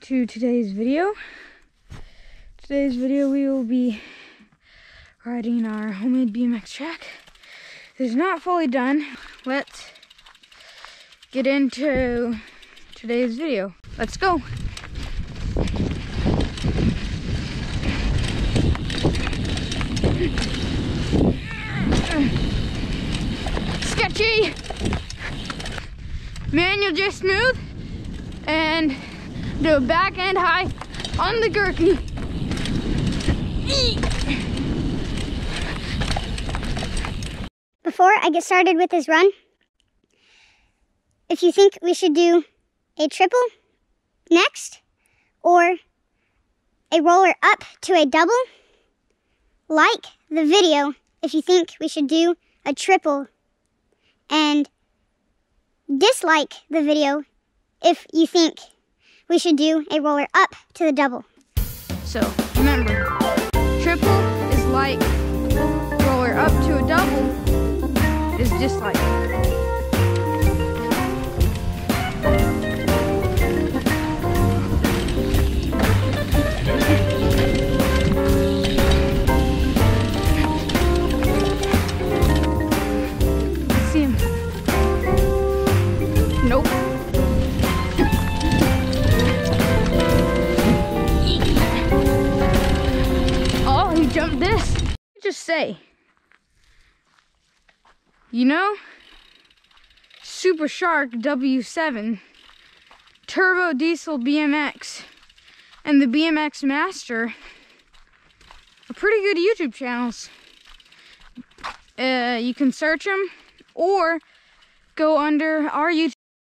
to today's video. Today's video we will be riding our homemade BMX track. It is not fully done. Let's get into today's video. Let's go. Sketchy! Manual just smooth and do a back end high on the gurky. Before I get started with this run, if you think we should do a triple next or a roller up to a double, like the video if you think we should do a triple and dislike the video if you think we should do a roller up to the double. So remember, triple is like, roller up to a double is dislike. Let's see him. Nope. Just say, you know, Super Shark W7, Turbo Diesel BMX, and the BMX Master are pretty good YouTube channels. Uh, you can search them or go under our YouTube